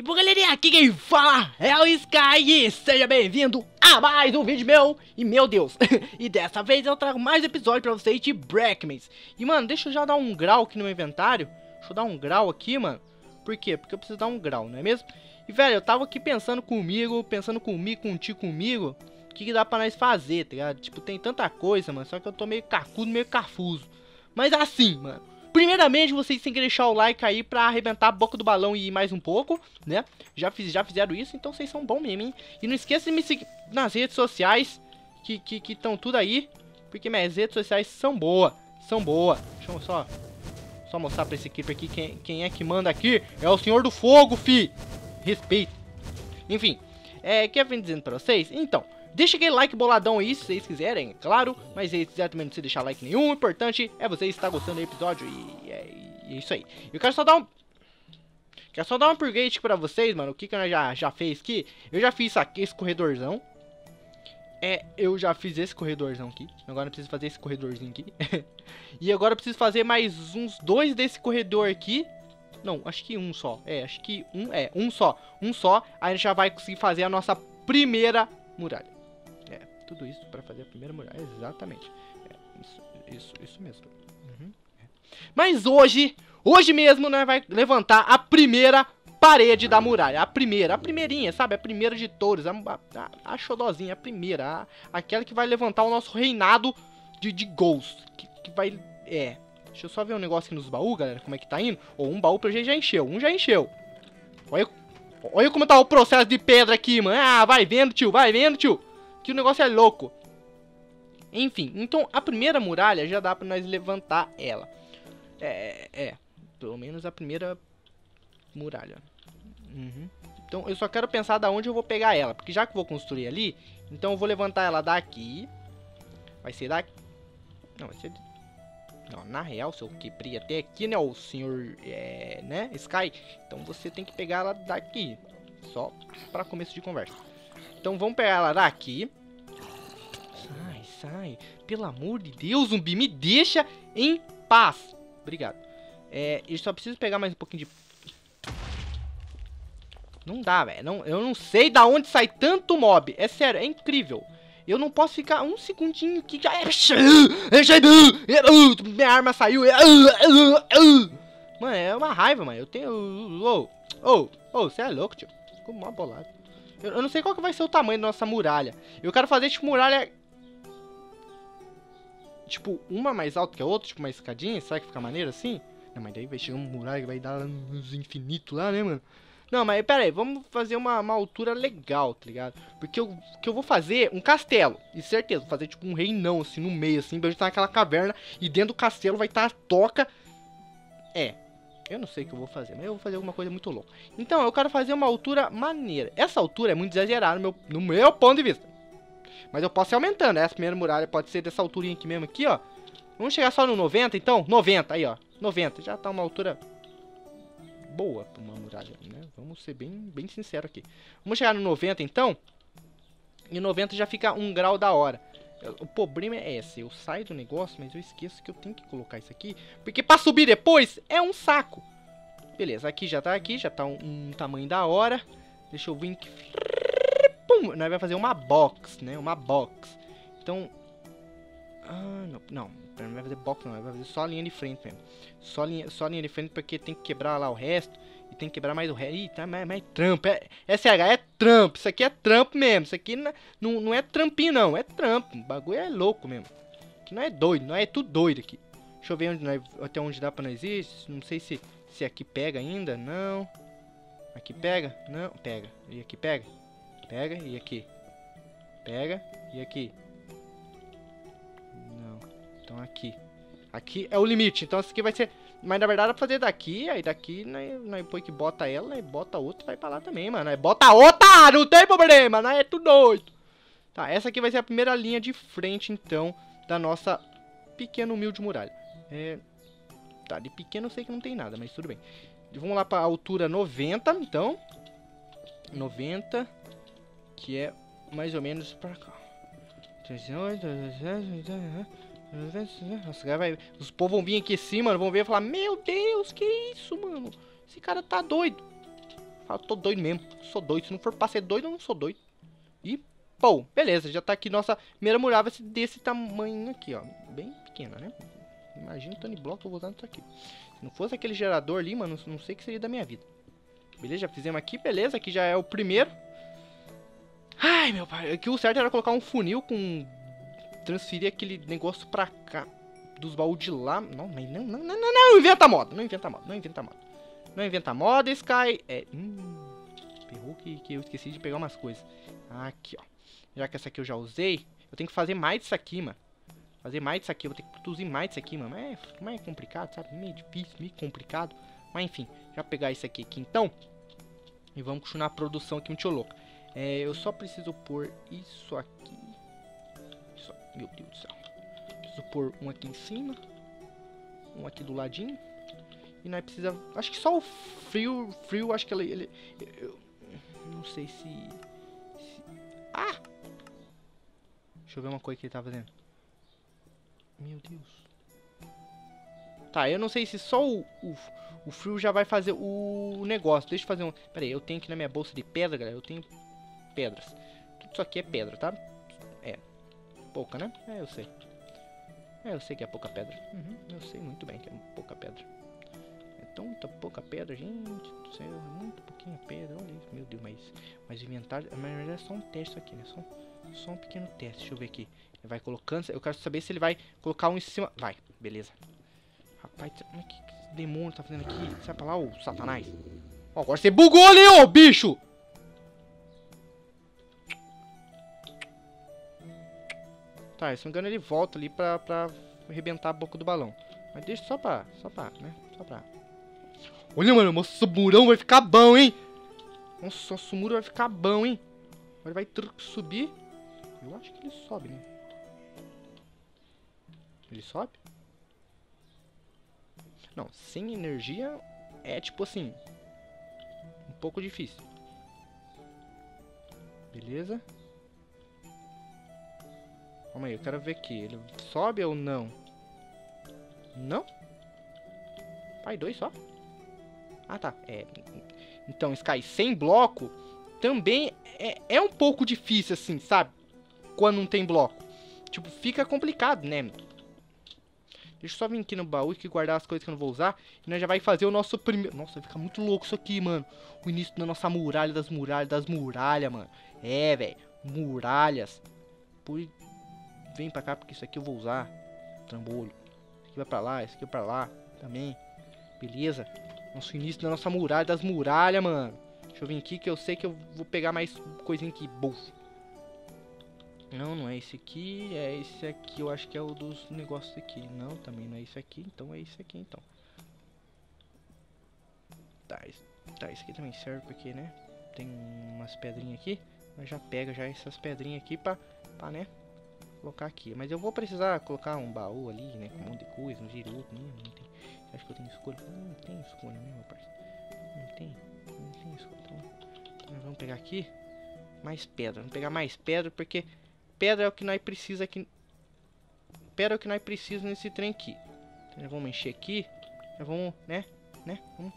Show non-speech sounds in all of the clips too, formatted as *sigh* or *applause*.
E bom galerinha, aqui quem fala é o Sky seja bem-vindo a mais um vídeo meu E meu Deus, *laughs* e dessa vez eu trago mais episódio pra vocês de Breakmans E mano, deixa eu já dar um grau aqui no meu inventário Deixa eu dar um grau aqui, mano Por quê? Porque eu preciso dar um grau, não é mesmo? E velho, eu tava aqui pensando comigo, pensando comigo, contigo, comigo O que, que dá pra nós fazer, tá ligado? Tipo, tem tanta coisa, mano, só que eu tô meio cacudo, meio cafuso Mas assim, mano Primeiramente, vocês têm que deixar o like aí pra arrebentar a boca do balão e ir mais um pouco, né? Já, fiz, já fizeram isso, então vocês são bom mesmo, hein? E não esqueça de me seguir nas redes sociais, que estão que, que tudo aí, porque minhas redes sociais são boas, são boas. Deixa eu só, só mostrar pra esse equipe aqui quem, quem é que manda aqui. É o Senhor do Fogo, fi! Respeito. Enfim, é, que eu vim dizendo pra vocês? Então, Deixa aquele like boladão aí, se vocês quiserem, claro. Mas se quiser também não precisa deixar like nenhum. O importante é você estar gostando do episódio. E é, é isso aí. Eu quero só dar um... Quero só dar um upgrade pra vocês, mano. O que que eu já, já fez aqui. Eu já fiz aqui, esse corredorzão. É, eu já fiz esse corredorzão aqui. Agora eu preciso fazer esse corredorzinho aqui. *laughs* e agora eu preciso fazer mais uns dois desse corredor aqui. Não, acho que um só. É, acho que um, é, um só. Um só. Aí a gente já vai conseguir fazer a nossa primeira muralha. Tudo isso para fazer a primeira muralha. Exatamente. É, isso, isso, isso mesmo. Uhum. É. Mas hoje, hoje mesmo, nós vai levantar a primeira parede da muralha. A primeira, a primeirinha, sabe? A primeira de todos. A, a, a xodozinha, a primeira. A, aquela que vai levantar o nosso reinado de, de Ghost. Que, que vai... É... Deixa eu só ver um negócio aqui nos baús, galera. Como é que tá indo. Ou um baú pra gente já encheu. Um já encheu. Olha, olha como tá o processo de pedra aqui, mano. Ah, vai vendo, tio. Vai vendo, tio que o negócio é louco. Enfim, então a primeira muralha já dá pra nós levantar ela. É, é, pelo menos a primeira muralha. Uhum. Então eu só quero pensar da onde eu vou pegar ela, porque já que eu vou construir ali, então eu vou levantar ela daqui. Vai ser daqui. Não, vai ser... Não, na real, se eu quebrei até aqui, né, o senhor, é, né, Sky, então você tem que pegar ela daqui, só para começo de conversa. Então vamos pegar ela daqui. Sai, sai. Pelo amor de Deus, zumbi, me deixa em paz. Obrigado. É, eu só preciso pegar mais um pouquinho de... Não dá, velho. Eu não sei da onde sai tanto mob. É sério, é incrível. Eu não posso ficar um segundinho que já é... Minha arma saiu. Mano, é uma raiva, mano. Eu tenho... Ô, ô, você é louco, tio. Ficou mó bolado. Eu, não sei qual que vai ser o tamanho da nossa muralha. Eu quero fazer, tipo, muralha... Tipo, uma mais alta que a outra, tipo, uma escadinha. Será que fica maneiro assim? Não, mas daí vai chegar uma muralha que vai dar uns infinitos lá, né, mano? Não, mas pera aí, vamos fazer uma, uma altura legal, tá ligado? Porque eu, que eu vou fazer um castelo, e certeza, vou fazer tipo um reinão assim no meio, assim, pra gente estar naquela caverna, e dentro do castelo vai estar a toca. É, eu não sei o que eu vou fazer, mas eu vou fazer alguma coisa muito louca. Então, eu quero fazer uma altura maneira. Essa altura é muito exagerada no meu, no meu ponto de vista. Mas eu posso ir aumentando. Essa primeira muralha pode ser dessa alturinha aqui mesmo, aqui, ó. Vamos chegar só no 90, então? 90, aí, ó. 90, já tá uma altura boa pra uma muralha, né? Vamos ser bem, bem sincero aqui. Vamos chegar no 90, então. E 90 já fica um grau da hora. O problema é esse, eu saio do negócio, mas eu esqueço que eu tenho que colocar isso aqui, porque pra subir depois é um saco. Beleza, aqui já tá aqui, já tá um, um tamanho da hora. Deixa eu vir aqui. Pum, nós vai fazer uma box, né? Uma box. Então... Ah, não, não, não vai fazer box não, vai fazer só linha de frente mesmo. Só linha, só linha de frente porque tem que quebrar lá o resto. E tem que quebrar mais o resto. Ih, tá mais, mais trampo. É, SH é trampo. Isso aqui é trampo mesmo. Isso aqui não, não, é trampinho, não. É trampo. O bagulho é louco mesmo. Que não é doido. Não é tudo doido aqui. Deixa eu ver onde até onde dá pra nós ir. Não sei se, se aqui pega ainda. Não. Aqui pega? Não. Pega. E aqui pega? Pega. E aqui? Pega. E aqui? Não. Então aqui. Aqui é o limite. Então isso aqui vai ser mas na verdade dá pra fazer daqui, aí daqui nós, nós põe que bota ela, e bota outra vai pra lá também, mano. Aí bota outra, não tem problema, né? É tudo doido. Tá, essa aqui vai ser a primeira linha de frente, então, da nossa pequena humilde muralha. É... Tá, de pequeno eu sei que não tem nada, mas tudo bem. Vamos lá pra altura 90, então. 90, que é mais ou menos pra cá. Nossa, vai, os povos vão vir aqui em cima, vão ver e falar: Meu Deus, que isso, mano? Esse cara tá doido. Fala, tô doido mesmo. Sou doido. Se não for pra ser doido, eu não sou doido. E, pô, beleza. Já tá aqui nossa primeira muralha desse tamanho aqui, ó. Bem pequena, né? Imagina o Tony Block eu vou usando isso aqui. Se não fosse aquele gerador ali, mano, não sei o que seria da minha vida. Beleza, já fizemos aqui, beleza. Aqui já é o primeiro. Ai, meu pai. Aqui o certo era colocar um funil com... Transferir aquele negócio pra cá. Dos baús de lá. Não, não, não, não, não, não. Inventa moda. Não inventa moda. Não inventa moda. Não inventa moda, Sky. É... Hum, ferrou que, que eu esqueci de pegar umas coisas. Aqui, ó. Já que essa aqui eu já usei, eu tenho que fazer mais disso aqui, mano. Fazer mais disso aqui. Eu vou ter que produzir mais disso aqui, mano. Mas é, mas é complicado, sabe? Meio difícil, meio complicado. Mas enfim, já pegar isso aqui, aqui então. E vamos continuar a produção aqui muito louco. É, eu só preciso pôr isso aqui. Isso, meu Deus do céu. Preciso pôr um aqui em cima. Um aqui do ladinho. E nós precisa... Acho que só o frio... Frio, acho que ele... ele eu, eu não sei se, se... Ah! Deixa eu ver uma coisa que ele tá fazendo. Meu Deus. Tá, eu não sei se só o, o, o frio já vai fazer o negócio. Deixa eu fazer um... Pera aí, eu tenho aqui na minha bolsa de pedra, galera. Eu tenho pedras. Tudo isso aqui é pedra, tá? Pouca, né? É, eu sei. É, eu sei que é pouca pedra. Uhum, eu sei muito bem que é pouca pedra. É tanta pouca pedra, gente do céu. É muito pouquinha pedra. Olha isso, meu Deus, mas, mas inventário... Mas na verdade é só um teste aqui, né? Só, só um pequeno teste. Deixa eu ver aqui. Ele vai colocando... Eu quero saber se ele vai colocar um em cima... Vai, beleza. Rapaz, o que, que demônio tá fazendo aqui? Sai pra lá, ô satanás. Ó, agora você bugou ali, ô bicho! Tá, se não me engano ele volta ali pra, pra arrebentar a boca do balão. Mas deixa só pra, só pra, né? Só pra... Olha, mano, nosso murão vai ficar bom, hein? Nossa, nosso muro vai ficar bom, hein? Agora vai subir. Eu acho que ele sobe, né? Ele sobe? Não, sem energia é tipo assim... Um pouco difícil. Beleza? Calma aí, eu quero ver aqui. Ele sobe ou não? Não? Pai, dois só? Ah, tá. É. Então, Sky, sem bloco também é, é um pouco difícil, assim, sabe? Quando não tem bloco. Tipo, fica complicado, né? Deixa eu só vir aqui no baú e guardar as coisas que eu não vou usar. E nós já vai fazer o nosso primeiro... Nossa, vai ficar muito louco isso aqui, mano. O início da nossa muralha, das muralhas, das muralhas, mano. É, velho. Muralhas. Por vem pra cá porque isso aqui eu vou usar. Trambolho. Isso aqui vai pra lá, isso aqui vai pra lá também. Beleza? Nosso início da nossa muralha, das muralhas, mano. Deixa eu vir aqui que eu sei que eu vou pegar mais coisinha aqui. Bolso. Não, não é esse aqui. É esse aqui. Eu acho que é o dos negócios aqui. Não, também não é esse aqui. Então é esse aqui, então. Tá, tá esse aqui também serve porque, né? Tem umas pedrinhas aqui. Mas já pega já essas pedrinhas aqui pra, pra né? Colocar aqui. Mas eu vou precisar colocar um baú ali, né? Com um monte de coisa, um giro outro. Não, não tem. Acho que eu tenho escolha. Não, tem escolha, né, meu parceiro? Não tem. Não tem escolha. Então, então vamos pegar aqui mais pedra. Vamos pegar mais pedra porque pedra é o que nós precisa aqui. Pedra é o que nós precisamos nesse trem aqui. Então vamos encher aqui. Vamos, né? Né? Vamos,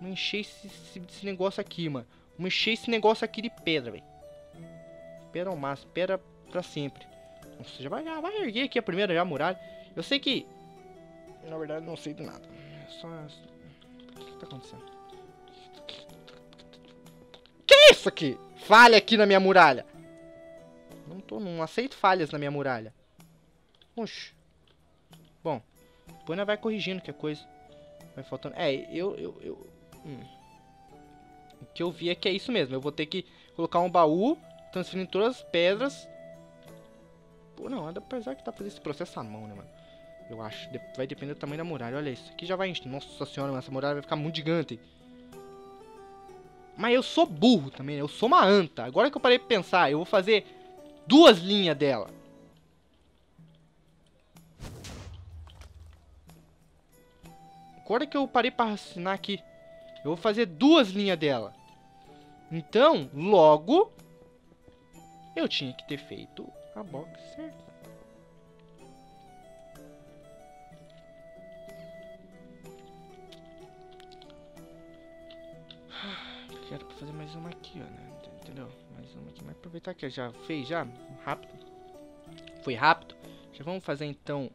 vamos encher esse, esse, esse negócio aqui, mano. Vamos encher esse negócio aqui de pedra, velho. Pedra ao máximo. Pedra pra sempre. Nossa, já vai, já vai erguer aqui a primeira já a muralha. Eu sei que... Na verdade, não sei de nada. Só... O que, tá acontecendo? Que é isso aqui? Falha aqui na minha muralha. Não tô... Não aceito falhas na minha muralha. Oxi. Bom. Depois vai corrigindo que a coisa. Vai faltando... É, eu... eu, eu... Hum. O que eu vi é que é isso mesmo. Eu vou ter que colocar um baú, transferindo todas as pedras Não, apesar que tá fazendo esse processo à mão, né, mano? Eu acho. Vai depender do tamanho da muralha. Olha isso. Aqui já vai encher. Nossa senhora, mano, essa muralha vai ficar muito gigante. Mas eu sou burro também, né? Eu sou uma anta. Agora que eu parei pra pensar, eu vou fazer duas linhas dela. Agora que eu parei pra raciocinar aqui, eu vou fazer duas linhas dela. Então, logo, eu tinha que ter feito a box certa. era pra fazer mais uma aqui, ó, né? Entendeu? Mais uma aqui. Mas aproveitar que já fez já, rápido. Foi rápido. Já vamos fazer então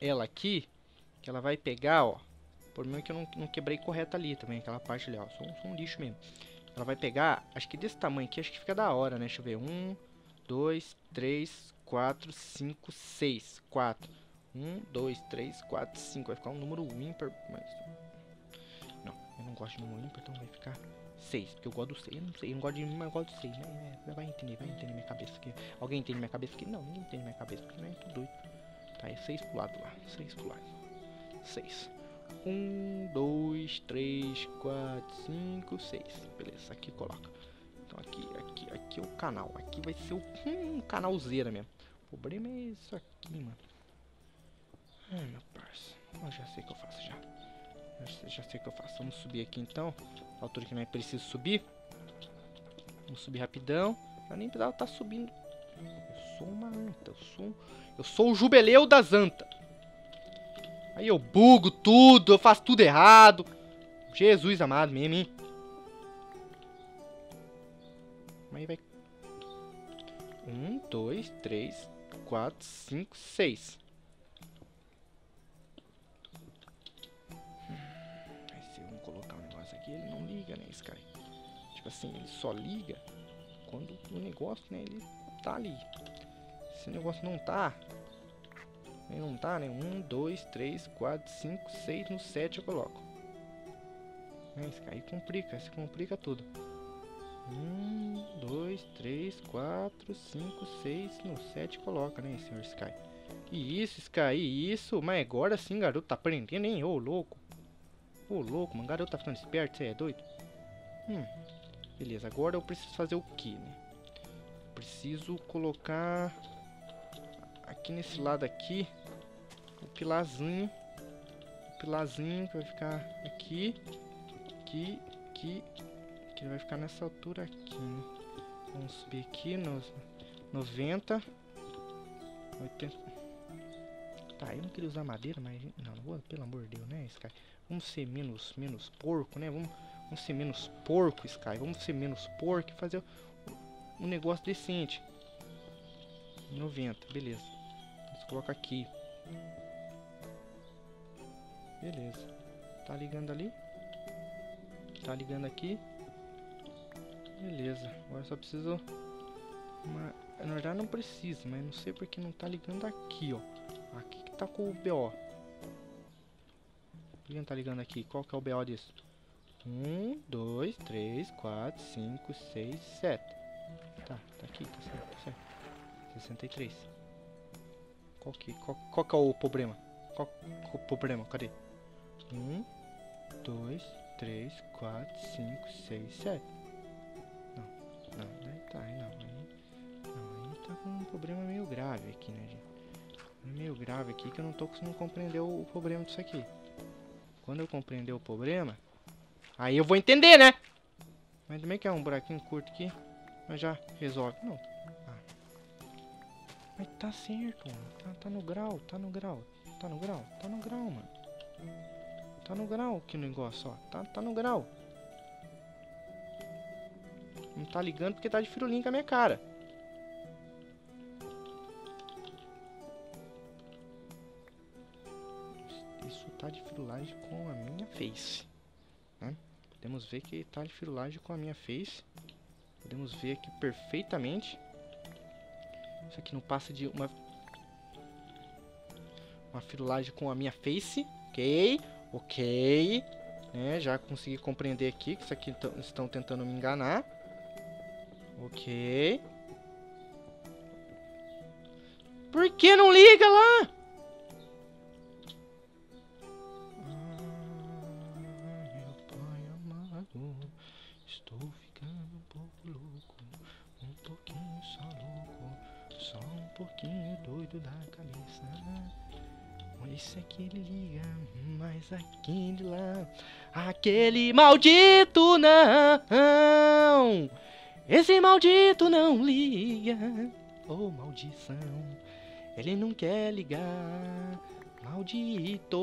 ela aqui. Que ela vai pegar, ó. Por mim que eu não, não quebrei correto ali também, aquela parte ali, ó. Sou, sou um lixo mesmo. Ela vai pegar, acho que desse tamanho aqui, acho que fica da hora, né? Deixa eu ver. Um, dois, três, quatro, cinco, seis. Quatro. Um, dois, três, quatro, cinco. Vai ficar um número ímpar, mas... Não, eu não gosto de número ímpar, então vai ficar 6, porque eu gosto do 6. Eu não sei, eu não gosto de mas eu gosto do 6, né? É, vai entender, vai entender minha cabeça aqui. Alguém entende minha cabeça aqui? Não, ninguém entende minha cabeça, porque não é tudo doido. Tá, é 6 pro lado lá, 6 pro lado. 6. 1, 2, 3, 4, 5, 6. Beleza, aqui coloca. Aqui, é o canal. Aqui vai ser o hum, canalzeira mesmo. O problema é isso aqui, mano. Ai, meu parça. Eu já sei o que eu faço já. Já, já sei o que eu faço. Vamos subir aqui então. A altura que não é preciso subir. Vamos subir rapidão. Já nem precisava estar tá subindo. Eu sou uma anta. Eu sou, eu sou o jubileu das antas. Aí eu bugo tudo. Eu faço tudo errado. Jesus amado mesmo, hein? Um, dois, três, quatro, cinco, seis. que ele não liga, né, Sky? Tipo assim, ele só liga quando o negócio, né, ele tá ali. Se o negócio não tá, ele não tá, né? 1, 2, 3, 4, 5, 6, no 7 eu coloco. Né, Sky? complica, se complica tudo. 1, 2, 3, 4, 5, 6, no 7 coloca, né, senhor Sky? E isso, Sky, isso. Mas agora sim, garoto, tá aprendendo, hein? Ô, louco. Ô, louco, mano. Garoto tá ficando esperto, você é doido? Hum. Beleza, agora eu preciso fazer o que, né? Preciso colocar aqui nesse lado aqui o pilarzinho. O pilarzinho que vai ficar aqui, aqui, aqui, que vai ficar nessa altura aqui, né? Vamos subir aqui nos 90, 80. Tá, eu não queria usar madeira, mas não, não vou, pelo amor de Deus, né, Sky? Vamos ser menos, menos porco, né? Vamos, vamos ser menos porco, Sky. Vamos ser menos porco e fazer um negócio decente. 90, beleza. Vamos colocar aqui. Beleza. Tá ligando ali. Tá ligando aqui. Beleza. Agora só preciso... Uma... Na verdade não precisa, mas não sei porque não tá ligando aqui, ó. Aqui que tá com o BO. Por que não tá ligando aqui? Qual que é o BO disso? 1, 2, 3, 4, 5, 6, 7. Tá, tá aqui, tá certo, tá certo. 63. Qual que, qual, qual que é o problema? Qual, qual o problema? Cadê? 1, 2, 3, 4, 5, 6, 7. Grave aqui, né, gente? Meio grave aqui que eu não tô conseguindo compreender o, o problema disso aqui. Quando eu compreender o problema, aí eu vou entender, né? Mas também que é um buraquinho curto aqui, mas já resolve. Não. Ah. Mas tá certo, mano. Tá, tá no grau, tá no grau. Tá no grau, tá no grau, mano. Tá no grau que negócio, ó. Tá, tá no grau. Não tá ligando porque tá de firulinho com a minha cara. Firulagem com a minha face. Né? Podemos ver que tá de firulagem com a minha face. Podemos ver aqui perfeitamente. Isso aqui não passa de uma uma firulagem com a minha face, ok, ok, né? Já consegui compreender aqui que isso aqui estão tentando me enganar, ok. Por que não liga lá? Esse aqui ele liga, mas aquele lá, aquele maldito não. Esse maldito não liga, oh maldição, ele não quer ligar, maldito.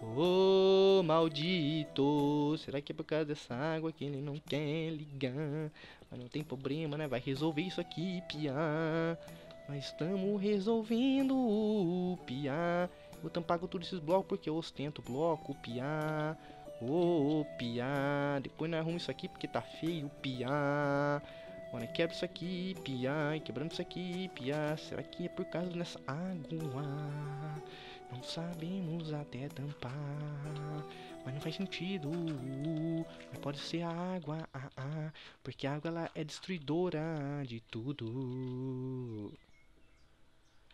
Oh, maldito. Será que é por causa dessa água que ele não quer ligar? Não tem problema, né? Vai resolver isso aqui, piá. Nós estamos resolvendo, piá. Vou tampar com todos esses blocos porque eu ostento bloco, piá. Ô, oh, piá. Depois nós arrumamos isso aqui porque tá feio, piá. Olha, quebra isso aqui, piá. Quebrando isso aqui, piá. Será que é por causa dessa água? Não sabemos até tampar. Mas não faz sentido. Mas pode ser a água. Porque a água ela é destruidora de tudo.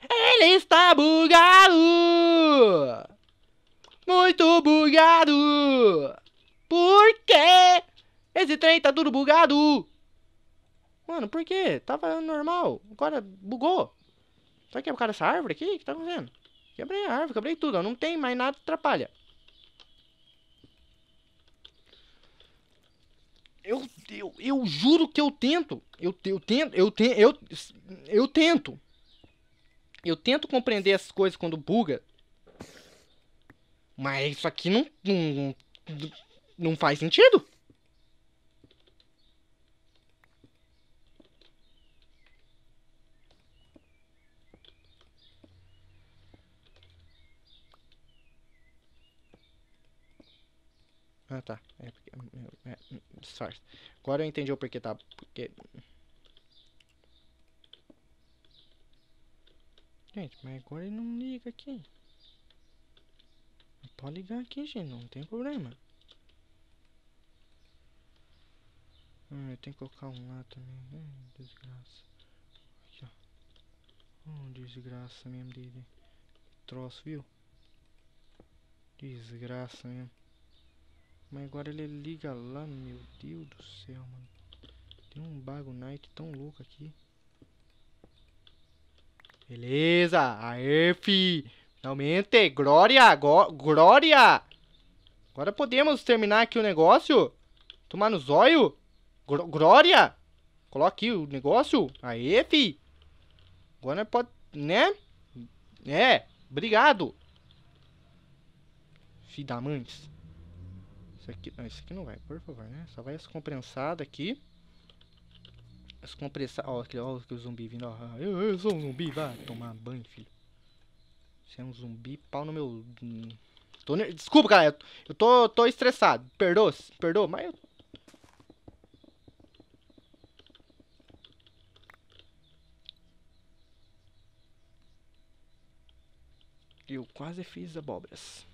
Ele está bugado! Muito bugado! Por quê? Esse trem tá tudo bugado! Mano, por quê? Tava normal. Agora bugou. Será que é por causa dessa árvore aqui? O que tá acontecendo? Quebrei a árvore, quebrei tudo. Ó. Não tem mais nada que atrapalha. Eu, eu, eu juro que eu tento. Eu, eu tento. Eu, te, eu, eu tento. Eu tento compreender as coisas quando buga. Mas isso aqui não, não, não faz sentido. Ah, tá. É porque. É, é, disfarce. Agora eu entendi o porquê tá. Porque. Gente, mas agora ele não liga aqui. Pode ligar aqui, gente. Não tem problema. Ah, eu tenho que colocar um lá também. Hum, desgraça. Aqui, ó. Oh, desgraça mesmo dele. Troço, viu? Desgraça mesmo. Mas agora ele liga lá, meu Deus do céu, mano. Tem um Bago Night tão louco aqui. Beleza, aê, fi. Finalmente, glória, glória. Agora podemos terminar aqui o negócio. Tomar no zóio. glória. Coloque o negócio. Aê, fi. Agora pode, né? É, obrigado. Fi da mães. Isso aqui, não, isso aqui não vai, por favor, né? Só vai as compensadas aqui. As compensadas, ó, aqui, ó, o zumbi vindo, ó. Eu, eu sou um zumbi, vai tomar banho, filho. Você é um zumbi, pau no meu... Tô, desculpa, galera, eu tô, tô estressado. Perdoa, perdoa, mas eu... Eu quase fiz abóboras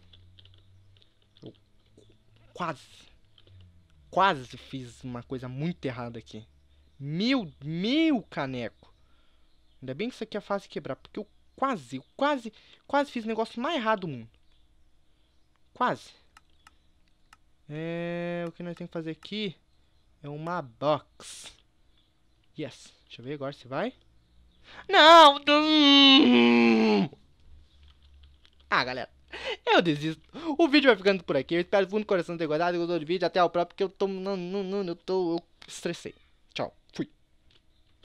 quase, quase fiz uma coisa muito errada aqui. Meu, meu caneco. Ainda bem que isso aqui é fácil de quebrar, porque eu quase, eu quase, quase fiz o negócio mais errado do mundo. Quase. É, o que nós temos que fazer aqui é uma box. Yes. Deixa eu ver agora se vai. Não! Ah, galera. *laughs* Eu desisto. O vídeo vai ficando por aqui. Eu espero do fundo do coração ter gostado. Gostou do vídeo. Até o próximo. Que eu tô. Não, não, não. Eu tô. Eu estressei.